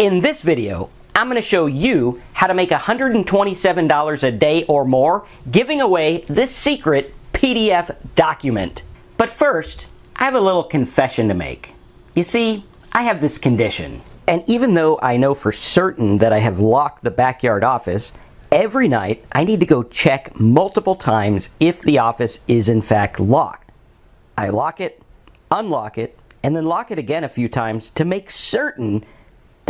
In this video, I'm going to show you how to make $127 a day or more giving away this secret PDF document. But first, I have a little confession to make. You see, I have this condition, and even though I know for certain that I have locked the backyard office, every night I need to go check multiple times if the office is in fact locked. I lock it, unlock it, and then lock it again a few times to make certain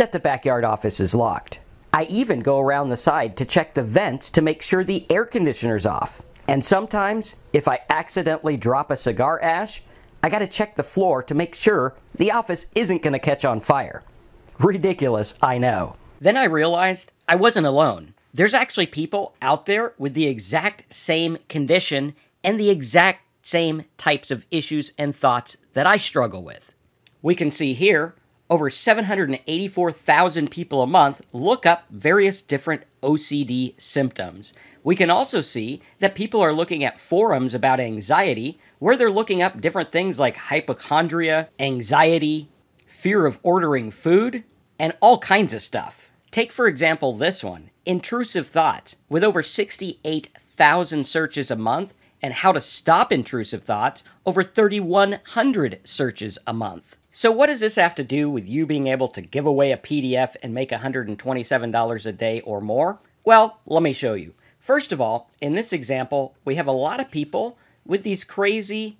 that the backyard office is locked. I even go around the side to check the vents to make sure the air conditioner's off. And sometimes, if I accidentally drop a cigar ash, I gotta check the floor to make sure the office isn't gonna catch on fire. Ridiculous, I know. Then I realized I wasn't alone. There's actually people out there with the exact same condition and the exact same types of issues and thoughts that I struggle with. We can see here over 784,000 people a month look up various different OCD symptoms. We can also see that people are looking at forums about anxiety where they're looking up different things like hypochondria, anxiety, fear of ordering food, and all kinds of stuff. Take, for example, this one intrusive thoughts, with over 68,000 searches a month, and how to stop intrusive thoughts, over 3,100 searches a month. So, what does this have to do with you being able to give away a PDF and make $127 a day or more? Well, let me show you. First of all, in this example, we have a lot of people with these crazy,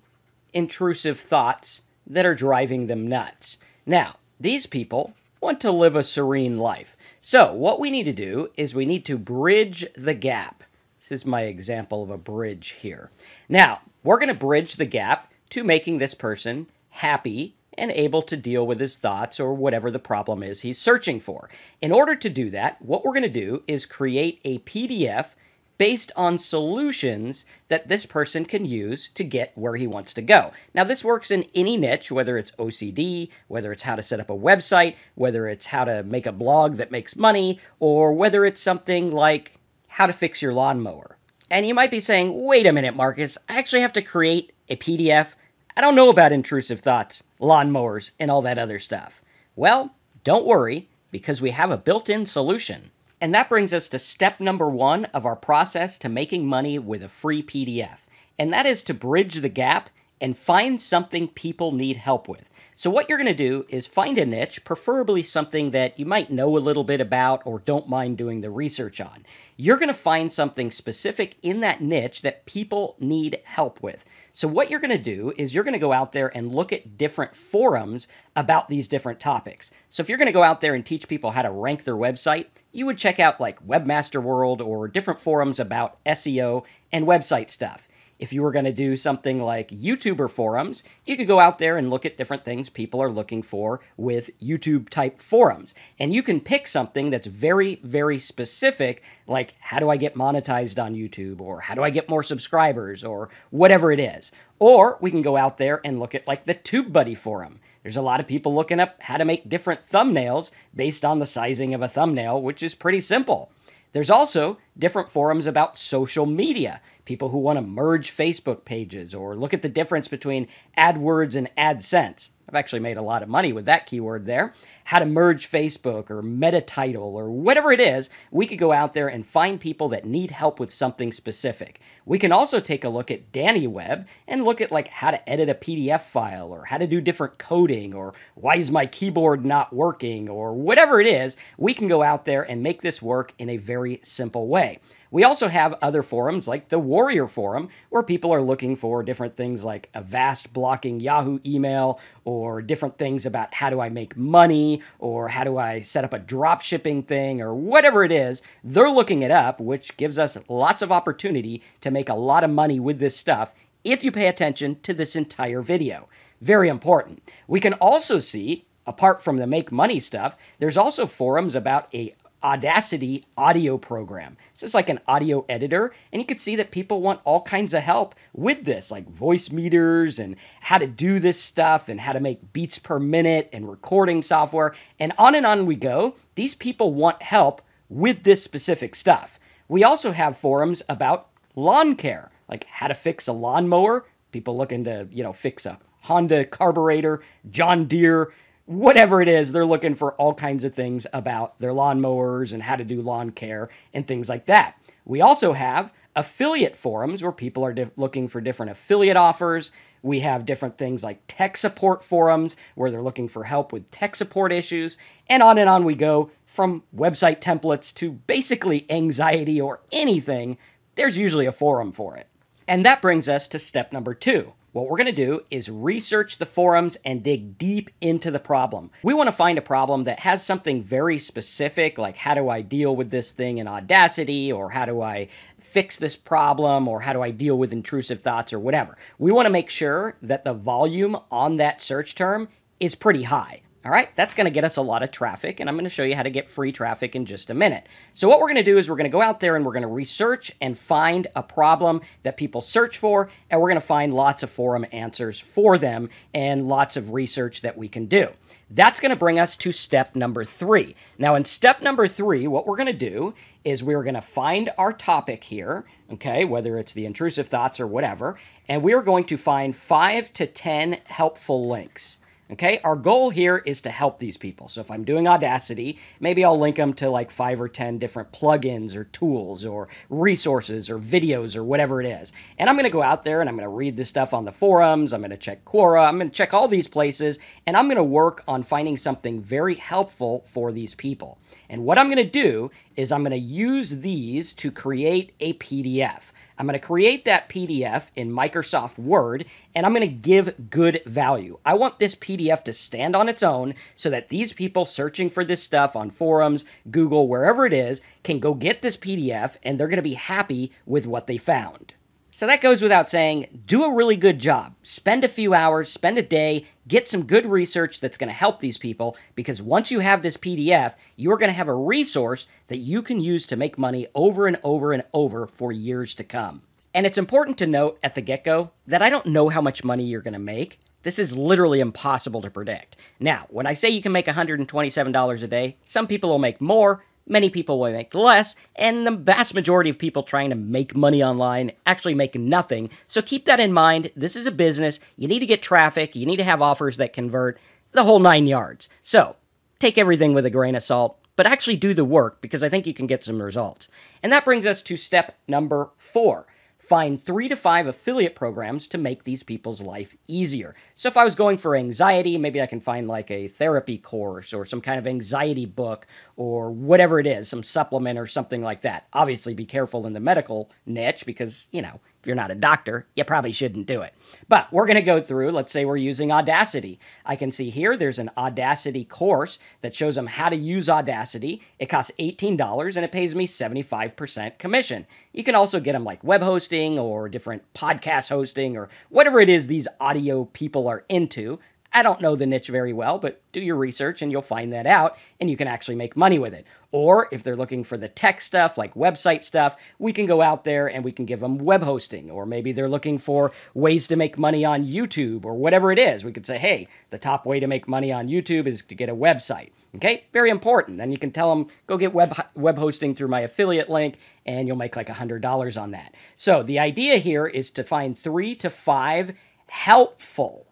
intrusive thoughts that are driving them nuts. Now, these people want to live a serene life. So, what we need to do is we need to bridge the gap. This is my example of a bridge here. Now, we're going to bridge the gap to making this person happy and able to deal with his thoughts or whatever the problem is he's searching for. In order to do that, what we're going to do is create a PDF based on solutions that this person can use to get where he wants to go. Now, this works in any niche, whether it's OCD, whether it's how to set up a website, whether it's how to make a blog that makes money, or whether it's something like how to fix your lawnmower. And you might be saying, wait a minute, Marcus, I actually have to create a PDF I don't know about intrusive thoughts, lawnmowers, and all that other stuff. Well, don't worry, because we have a built in solution. And that brings us to step number one of our process to making money with a free PDF. And that is to bridge the gap and find something people need help with. So, what you're going to do is find a niche, preferably something that you might know a little bit about or don't mind doing the research on. You're going to find something specific in that niche that people need help with. So, what you're going to do is you're going to go out there and look at different forums about these different topics. So, if you're going to go out there and teach people how to rank their website, you would check out like Webmaster World or different forums about SEO and website stuff. If you were going to do something like YouTuber forums, you could go out there and look at different things people are looking for with YouTube type forums. And you can pick something that's very, very specific, like how do I get monetized on YouTube, or how do I get more subscribers, or whatever it is. Or we can go out there and look at like the TubeBuddy forum. There's a lot of people looking up how to make different thumbnails based on the sizing of a thumbnail, which is pretty simple. There's also different forums about social media people who want to merge Facebook pages or look at the difference between AdWords and AdSense. I've actually made a lot of money with that keyword there. How to merge Facebook or meta title or whatever it is, we could go out there and find people that need help with something specific. We can also take a look at DaniWeb and look at like how to edit a PDF file or how to do different coding or why is my keyboard not working or whatever it is. We can go out there and make this work in a very simple way. We also have other forums like the Warrior Forum, where people are looking for different things like Avast blocking Yahoo email, or different things about how do I make money, or how do I set up a drop shipping thing, or whatever it is. They're looking it up, which gives us lots of opportunity to make a lot of money with this stuff if you pay attention to this entire video. Very important. We can also see apart from the make money stuff, there's also forums about a Audacity audio program. This is like an audio editor, and you can see that people want all kinds of help with this, like voice meters and how to do this stuff and how to make beats per minute and recording software, and on and on we go. These people want help with this specific stuff. We also have forums about lawn care, like how to fix a lawnmower, people looking to, you know, fix a Honda carburetor, John Deere whatever it is, they're looking for all kinds of things about their lawnmowers and how to do lawn care and things like that. We also have affiliate forums where people are looking for different affiliate offers. We have different things like tech support forums where they're looking for help with tech support issues. And on and on we go from website templates to basically anxiety or anything. There's usually a forum for it. And that brings us to step number two what we're going to do is research the forums and dig deep into the problem. We want to find a problem that has something very specific, like how do I deal with this thing in Audacity, or how do I fix this problem, or how do I deal with intrusive thoughts, or whatever. We want to make sure that the volume on that search term is pretty high. All right, that's going to get us a lot of traffic, and I'm going to show you how to get free traffic in just a minute. So what we're going to do is we're going to go out there and we're going to research and find a problem that people search for, and we're going to find lots of forum answers for them and lots of research that we can do. That's going to bring us to step number three. Now, in step number three, what we're going to do is we're going to find our topic here, okay, whether it's the intrusive thoughts or whatever, and we are going to find five to 10 helpful links. Okay, our goal here is to help these people. So if I'm doing Audacity, maybe I'll link them to like five or 10 different plugins or tools or resources or videos or whatever it is. And I'm to go out there and I'm to read this stuff on the forums. I'm to check Quora. I'm to check all these places and I'm to work on finding something very helpful for these people. And what I'm to do is I'm to use these to create a PDF. I'm going to create that PDF in Microsoft Word and I'm going to give good value. I want this PDF to stand on its own so that these people searching for this stuff on forums, Google, wherever it is, can go get this PDF and they're going to be happy with what they found. So that goes without saying, do a really good job. Spend a few hours, spend a day, get some good research that's going to help these people because once you have this PDF, you're going to have a resource that you can use to make money over and over and over for years to come. And it's important to note at the get go that I don't know how much money you're going to make. This is literally impossible to predict. Now, when I say you can make $127 a day, some people will make more, Many people will make less, and the vast majority of people trying to make money online actually make nothing. So keep that in mind. This is a business. You need to get traffic, you need to have offers that convert the whole nine yards. So take everything with a grain of salt, but actually do the work because I think you can get some results. And that brings us to step number four find three to five affiliate programs to make these people's life easier. So if I was going for anxiety, maybe I can find like a therapy course or some kind of anxiety book or whatever it is, some supplement or something like that. Obviously, be careful in the medical niche because, you know, if you're not a doctor, you probably shouldn't do it. But we're going to go through, let's say we're using Audacity. I can see here there's an Audacity course that shows them how to use Audacity. It costs $18 and it pays me 75% commission. You can also get them like web hosting or different podcast hosting or whatever it is these audio people are into. I don't know the niche very well, but do your research and you'll find that out and you can actually make money with it. Or if they're looking for the tech stuff, like website stuff, we can go out there and we can give them web hosting. Or maybe they're looking for ways to make money on YouTube or whatever it is. We could say, hey, the top way to make money on YouTube is to get a website. Okay, very important. Then you can tell them, go get web, web hosting through my affiliate link, and you'll make like $100 on that. So the idea here is to find three to five helpful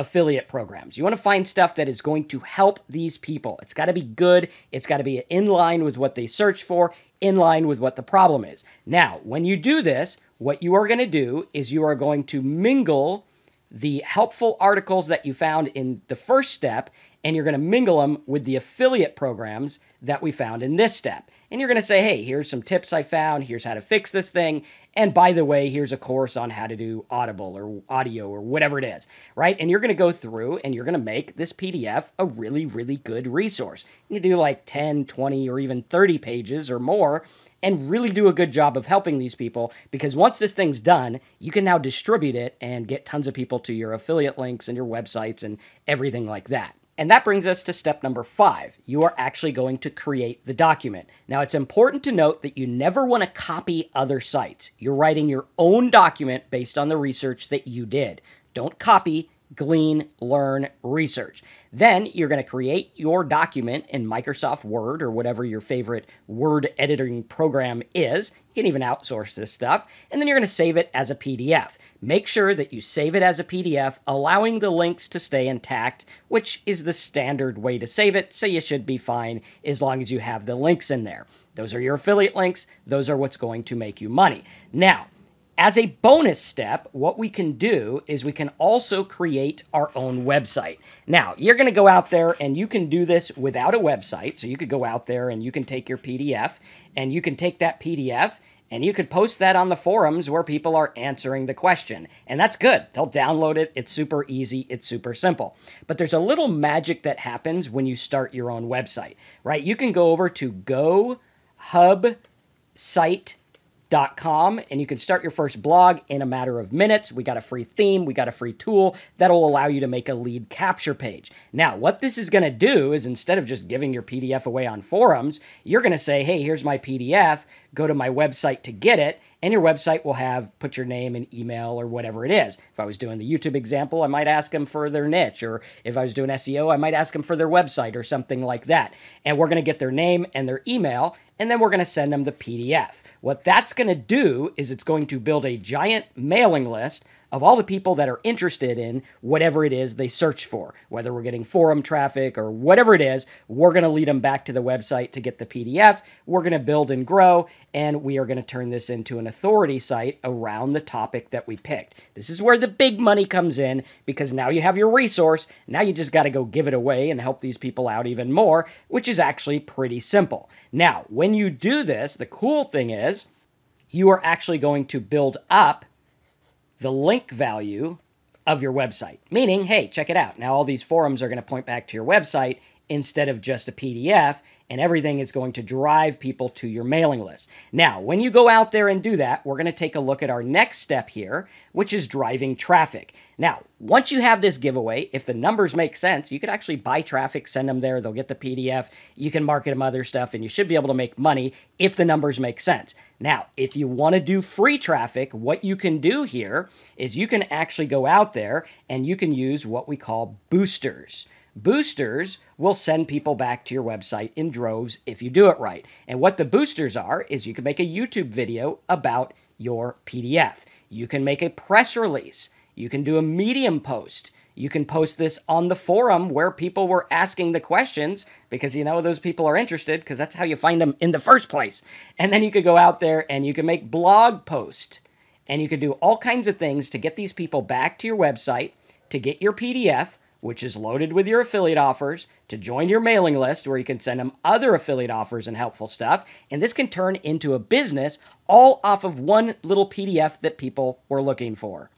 affiliate programs. You want to find stuff that is going to help these people. It's got to be good. It's got to be in line with what they search for, in line with what the problem is. Now, when you do this, what you are going to do is you are going to mingle the helpful articles that you found in the first step and you're going to mingle them with the affiliate programs that we found in this step. And you're going to say, hey, here's some tips I found, here's how to fix this thing, and by the way, here's a course on how to do Audible or audio or whatever it is, right? And you're going to go through and you're going to make this PDF a really, really good resource. You can do like 10, 20, or even 30 pages or more and really do a good job of helping these people because once this thing's done, you can now distribute it and get tons of people to your affiliate links and your websites and everything like that. And that brings us to step number five. You are actually going to create the document. Now, it's important to note that you never want to copy other sites. You're writing your own document based on the research that you did. Don't copy, glean, learn, research. Then you're going to create your document in Microsoft Word or whatever your favorite word editing program is. You can even outsource this stuff. And then you're going to save it as a PDF. Make sure that you save it as a PDF, allowing the links to stay intact, which is the standard way to save it, so you should be fine as long as you have the links in there. Those are your affiliate links. Those are what's going to make you money. Now, as a bonus step, what we can do is we can also create our own website. Now, you're going to go out there and you can do this without a website. So you could go out there and you can take your PDF and you can take that PDF and you could post that on the forums where people are answering the question. And that's good. They'll download it. It's super easy. It's super simple. But there's a little magic that happens when you start your own website, right? You can go over to Go Hub Site com and you can start your first blog in a matter of minutes. We got a free theme, we got a free tool that'll allow you to make a lead capture page. Now, what this is going to do is instead of just giving your PDF away on forums, you're going to say, "Hey, here's my PDF. Go to my website to get it." And your website will have put your name and email or whatever it is. If I was doing the YouTube example, I might ask them for their niche, or if I was doing SEO, I might ask them for their website or something like that. And we're going to get their name and their email, and then we're going to send them the PDF. What that's going to do is it's going to build a giant mailing list of all the people that are interested in whatever it is they search for. Whether we're getting forum traffic or whatever it is, we're going to lead them back to the website to get the PDF. We're going to build and grow, and we are going to turn this into an authority site around the topic that we picked. This is where the big money comes in because now you have your resource. Now you just got to go give it away and help these people out even more, which is actually pretty simple. Now, when you do this, the cool thing is you are actually going to build up the link value of your website. Meaning, hey, check it out. Now all these forums are going to point back to your website instead of just a PDF, and everything is going to drive people to your mailing list. Now, when you go out there and do that, we're going to take a look at our next step here, which is driving traffic. Now, once you have this giveaway, if the numbers make sense, you could actually buy traffic, send them there, they'll get the PDF, you can market them other stuff, and you should be able to make money if the numbers make sense. Now, if you want to do free traffic, what you can do here is you can actually go out there and you can use what we call boosters. Boosters will send people back to your website in droves if you do it right. And what the boosters are is you can make a YouTube video about your PDF. You can make a press release. You can do a Medium post. You can post this on the forum where people were asking the questions because you know those people are interested because that's how you find them in the first place. And then you could go out there and you can make blog posts and you can do all kinds of things to get these people back to your website to get your PDF which is loaded with your affiliate offers to join your mailing list where you can send them other affiliate offers and helpful stuff. And this can turn into a business all off of one little PDF that people were looking for.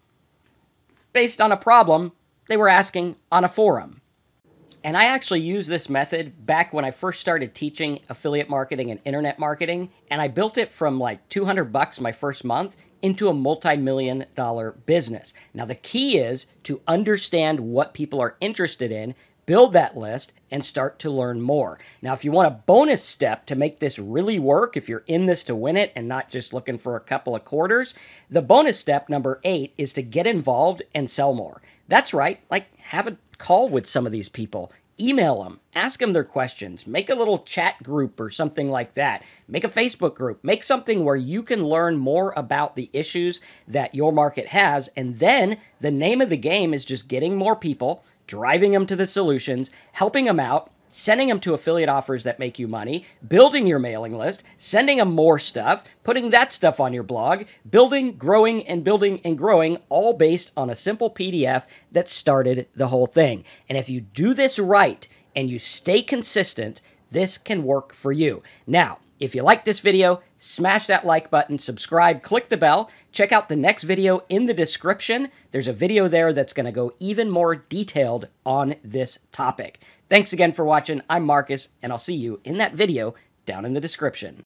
Based on a problem they were asking on a forum. And I actually used this method back when I first started teaching affiliate marketing and internet marketing, and I built it from like 200 bucks my first month into a multi-million dollar business. Now the key is to understand what people are interested in, build that list and start to learn more. Now, if you want a bonus step to make this really work, if you're in this to win it and not just looking for a couple of quarters, the bonus step number eight is to get involved and sell more. That's right, like have a call with some of these people. Email them, ask them their questions, make a little chat group or something like that. Make a Facebook group, make something where you can learn more about the issues that your market has. And then the name of the game is just getting more people, driving them to the solutions, helping them out, sending them to affiliate offers that make you money, building your mailing list, sending them more stuff, putting that stuff on your blog, building, growing, and building and growing, all based on a simple PDF that started the whole thing. And if you do this right and you stay consistent, this can work for you. Now, if you like this video, smash that like button, subscribe, click the bell, check out the next video in the description. There's a video there that's going to go even more detailed on this topic. Thanks again for watching. I'm Marcus, and I'll see you in that video down in the description.